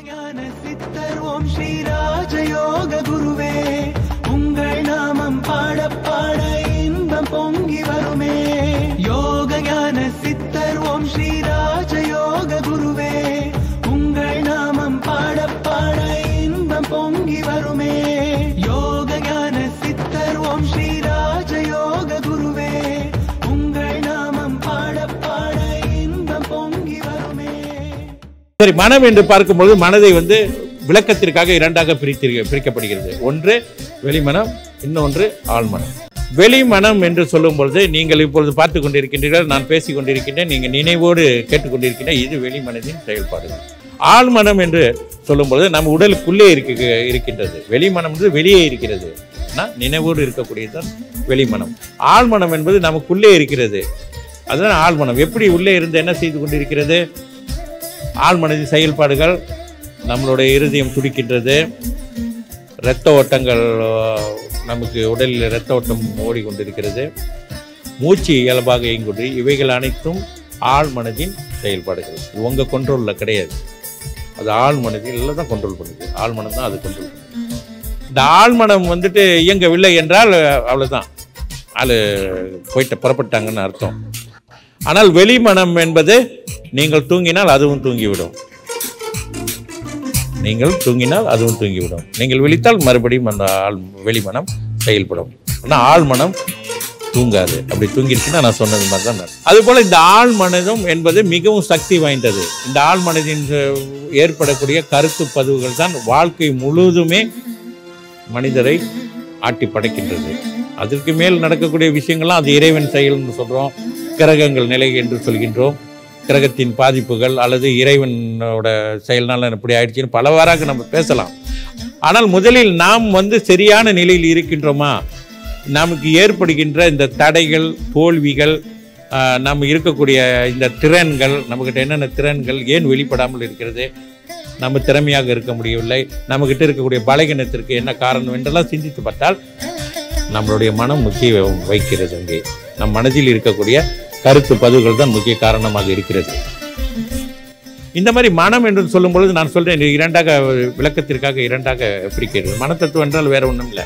ज्ञानसिद्धं श्रीराजयोगुरुवे சரி மனம் என்று பார்க்கும்போது மனதை வந்து விளக்கத்திற்காக இரண்டாக பிரித்து பிரிக்கப்படுகிறது. ஒன்று வெளிமனம் இன்னொன்று ஆழ்மனம். வெளிமனம் என்று சொல்லும் பொழுது நீங்கள் இப்பொழுது பார்த்து கொண்டிருக்கின்றீர்கள் நான் பேசிக் கொண்டிருக்கின்றேன் நீங்கள் நினைவோடு கேட்டுக்கொண்டிருக்கின்ற இது வெளிமனதின் செயல்பாடு. ஆழ்மனம் என்று சொல்லும் பொழுது நம்ம உடலுக்குள்ளே இருக்க இருக்கின்றது. வெளிமனம் என்று வெளியே இருக்கிறது. ஆனால் நினைவோடு இருக்கக்கூடியதுதான் வெளிமனம். ஆழ்மனம் என்பது நமக்குள்ளே இருக்கிறது. அதுதான் ஆழ்மனம். எப்படி உள்ளே இருந்து என்ன செய்து கொண்டிருக்கிறது? ஆழ்மனது செயல்பாடுகள் நம்மளுடைய இருதயம் துடிக்கின்றது. இரத்த ஓட்டங்கள் நமக்கு உடலில் இரத்த ஓட்டம் ஓடிக்கொண்டிருக்கிறது. மூச்சு இயல்பாக இயங்குது. இவைகள் அனைத்தும் ஆழ்மனதின் செயல்பாடுகள். இது உங்கள் கண்ட்ரோலில் கிடையாது. அது ஆழ்மனதில் தான் கண்ட்ரோல் பண்ணுது. ஆழ்மனம் தான் அது கண்ட்ரோல் பண்ணுது. இந்த ஆழ்மனம் வந்துட்டு இயங்கவில்லை என்றால் அவ்வளோதான் ஆள் போயிட்டு புறப்பட்டாங்கன்னு அர்த்தம். ஆனால் வெளிமனம் என்பது நீங்கள் தூங்கினால் அதுவும் தூங்கிவிடும். நீங்கள் தூங்கினால் அதுவும் தூங்கிவிடும். நீங்கள் விழித்தால் மறுபடியும் அந்த ஆள் வெளிமனம் செயல்படும். ஆனால் ஆழ்மனம் தூங்காது. அப்படி தூங்கிடுச்சுன்னா நான் சொன்னது மாதிரி தான் நடக்கும். அதுபோல இந்த ஆழ்மனதும் என்பது மிகவும் சக்தி வாய்ந்தது. இந்த ஆள் மனதின் ஏற்படக்கூடிய கருத்து பதிவுகள் தான் வாழ்க்கை முழுவதுமே மனிதரை ஆட்டி படைக்கின்றது. அதற்கு மேல் நடக்கக்கூடிய விஷயங்கள்லாம் அது இறைவன் செயல்னு சொல்கிறோம் கிரகங்கள் நிலை என்று சொல்கின்றோம். கிரகத்தின் பாதிப்புகள் அல்லது இறைவனோட செயல்னால இப்படி ஆயிடுச்சுன்னு பலவாறாக நம்ம பேசலாம். ஆனால் முதலில் நாம் வந்து சரியான நிலையில் இருக்கின்றோமா? நமக்கு ஏற்படுகின்ற இந்த தடைகள் தோல்விகள் நம்ம இருக்கக்கூடிய இந்த திறன்கள் நம்மக்கிட்ட என்னென்ன திறன்கள் ஏன் வெளிப்படாமல் இருக்கிறது? நம்ம திறமையாக இருக்க முடியவில்லை. நம்மக்கிட்ட இருக்கக்கூடிய பலகீனத்திற்கு என்ன காரணம் என்றெல்லாம் சிந்தித்து பார்த்தால் நம்மளுடைய மனம் முக்கிய வைக்கிறது அங்கே. நம் மனதில் இருக்கக்கூடிய கருத்து பதிவுகள் தான் முக்கிய காரணமாக இருக்கிறது. இந்த மாதிரி மனம் என்று சொல்லும் பொழுது நான் சொல்றேன் இரண்டாக விளக்கத்திற்காக இரண்டாக பிரிக்கிறது. மனத்தத்துவம் என்றால் வேற ஒன்றும் இல்லை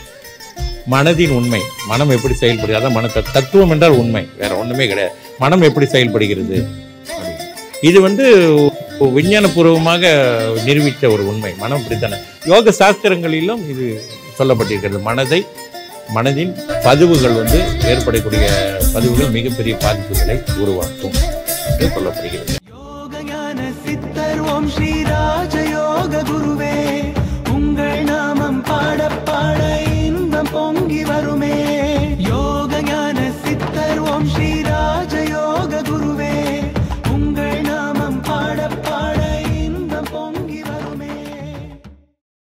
மனதின் உண்மை. மனம் எப்படி செயல்படுகிறது? அதான் மன தத்துவம் என்றால் உண்மை. வேற ஒன்றுமே கிடையாது. மனம் எப்படி செயல்படுகிறது? இது வந்து விஞ்ஞானபூர்வமாக நிரூபித்த ஒரு உண்மை. மனம் இப்படித்தானே. யோக சாஸ்திரங்களிலும் இது சொல்லப்பட்டிருக்கிறது. மனதை மனதின் பதிவுகள் வந்து ஏற்படக்கூடிய பதிவுகள் மிகப்பெரிய பாதிப்புகளை உருவாக்கும் என்று சொல்லப்படுகிறது. சித்தர் ஓம் ஸ்ரீ ராஜயோக குருவே உங்கள் நாமம் பாட பாட இன்பம் பொங்கி வருமே.